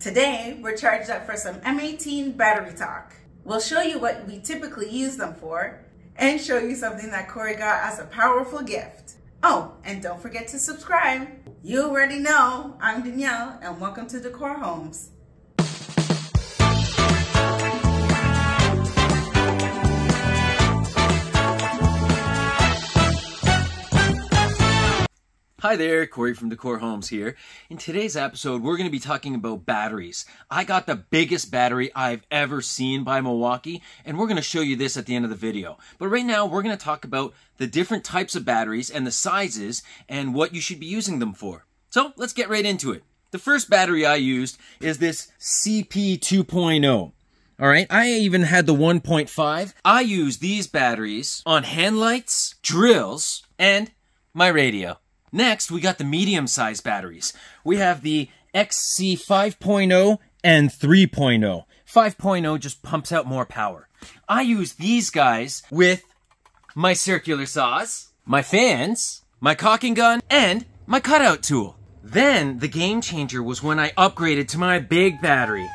Today, we're charged up for some M18 battery talk. We'll show you what we typically use them for and show you something that Corey got as a powerful gift. Oh, and don't forget to subscribe. You already know, I'm Danielle and welcome to Decor Homes. Hi there, Corey from Decor Homes here. In today's episode, we're going to be talking about batteries. I got the biggest battery I've ever seen by Milwaukee, and we're going to show you this at the end of the video. But right now, we're going to talk about the different types of batteries and the sizes and what you should be using them for. So let's get right into it. The first battery I used is this CP 2.0. All right, I even had the 1.5. I use these batteries on hand lights, drills, and my radio. Next, we got the medium-sized batteries. We have the XC 5.0 and 3.0. 5.0 just pumps out more power. I use these guys with my circular saws, my fans, my caulking gun, and my cutout tool. Then, the game changer was when I upgraded to my big battery,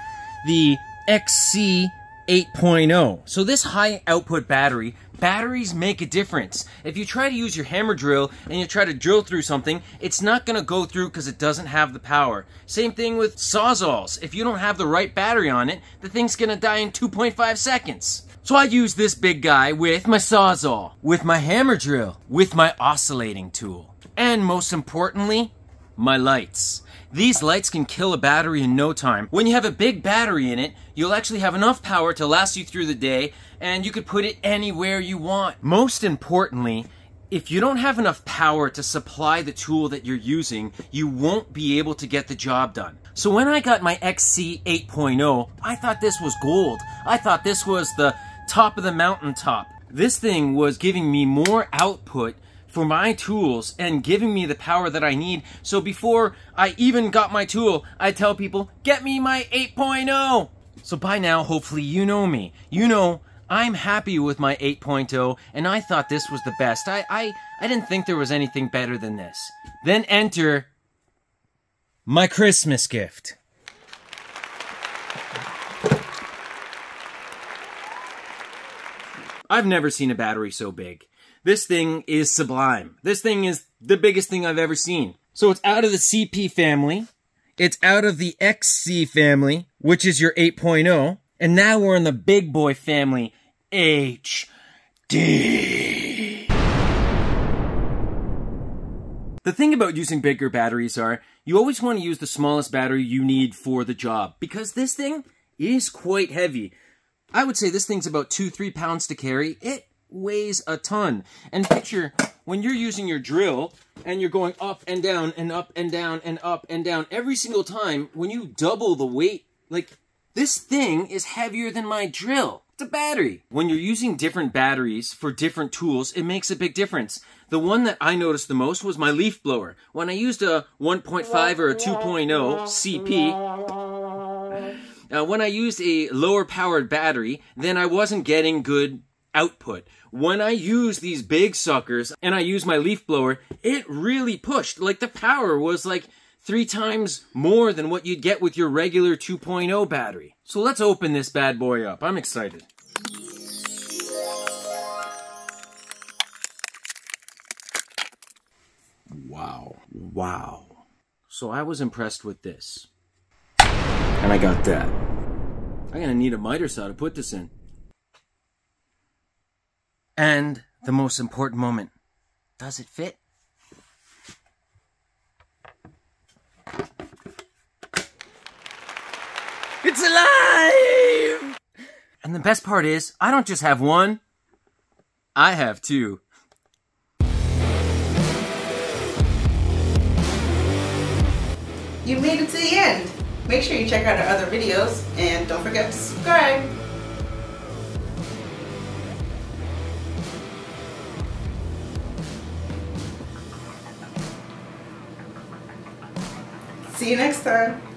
the XC 8.0. So this high output battery, batteries make a difference. If you try to use your hammer drill and you try to drill through something, it's not to go through because it doesn't have the power. Same thing with Sawzalls. If you don't have the right battery on it, the thing's to die in 2.5 seconds. So I use this big guy with my Sawzall, with my hammer drill, with my oscillating tool, and most importantly, my lights. These lights can kill a battery in no time. When you have a big battery in it, you'll actually have enough power to last you through the day, and you could put it anywhere you want. Most importantly, if you don't have enough power to supply the tool that you're using, you won't be able to get the job done. So when I got my XC 8.0, I thought this was gold. I thought this was the top of the mountaintop. This thing was giving me more output for my tools and giving me the power that I need. So before I even got my tool, I tell people, get me my 8.0. So by now, hopefully you know me. You know I'm happy with my 8.0 and I thought this was the best. I, I, I didn't think there was anything better than this. Then enter my Christmas gift. I've never seen a battery so big. This thing is sublime. This thing is the biggest thing I've ever seen. So it's out of the CP family. It's out of the XC family, which is your 8.0. And now we're in the big boy family, HD. The thing about using bigger batteries are, you always want to use the smallest battery you need for the job, because this thing is quite heavy. I would say this thing's about two, three pounds to carry. It weighs a ton. And picture when you're using your drill and you're going up and down and up and down and up and down every single time, when you double the weight, like this thing is heavier than my drill. It's a battery. When you're using different batteries for different tools, it makes a big difference. The one that I noticed the most was my leaf blower. When I used a 1.5 or a 2.0 CP, uh, when I used a lower powered battery, then I wasn't getting good output. When I use these big suckers and I use my leaf blower, it really pushed. Like the power was like three times more than what you'd get with your regular 2.0 battery. So let's open this bad boy up. I'm excited. Wow. Wow. So I was impressed with this. And I got that. I'm gonna need a miter saw to put this in. And the most important moment does it fit? It's alive! And the best part is, I don't just have one, I have two. You made it to the end. Make sure you check out our other videos and don't forget to subscribe. See you next time.